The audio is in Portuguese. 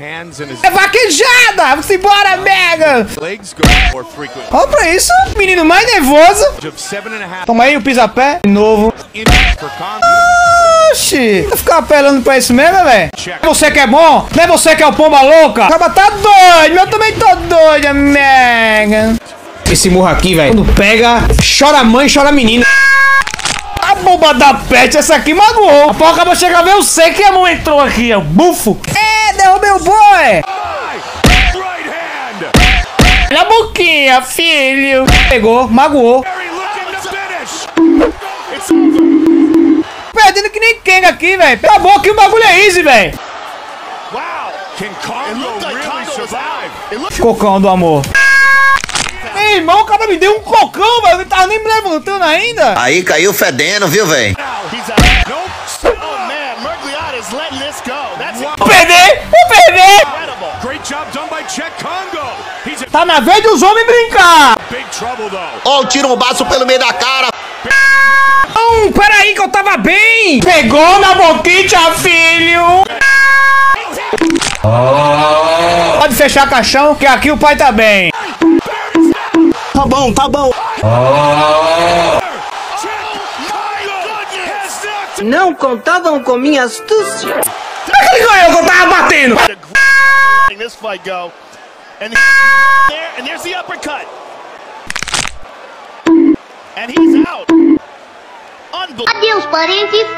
hands and his É vaquejada! Vamos embora, Mega! Olha pra isso, menino mais nervoso. Toma aí o pisa-pé. De novo. Oxi, vai ficar apelando pra isso mesmo, velho? É você que é bom? Não é você que é o pomba louca? Acaba tá doido, eu também tô doida, mega. Esse murro aqui, velho, quando pega, chora mãe, chora menina. A bomba da pet, essa aqui magoou. A porra acabou de chegar a ver, eu sei que a mão entrou aqui, ó, bufo. É, derrubei o boi. Right hand. Olha a boquinha, filho. Pegou, magoou. Perdendo que nem Kenga aqui, velho. Acabou aqui, o bagulho é easy, velho. Cocão do amor. Ei, irmão, o cara me deu um cocão, velho. Não tava nem me levantando ainda. Aí caiu fedendo, viu, velho? Now Tá na vez dos homens brincar. big trouble though. Ó, o tirombaço pelo meio da cara. Não, peraí que eu tava bem. Pegou na boquinha, filho. Pode fechar caixão, que aqui o pai tá bem. Tá bom, tá bom. Knocked Não contavam com minha astúcia. Como é que ele ganhou que eu tava batendo? And there, and there's the uppercut. And he's out. Unbelievable. Adeus, parentes.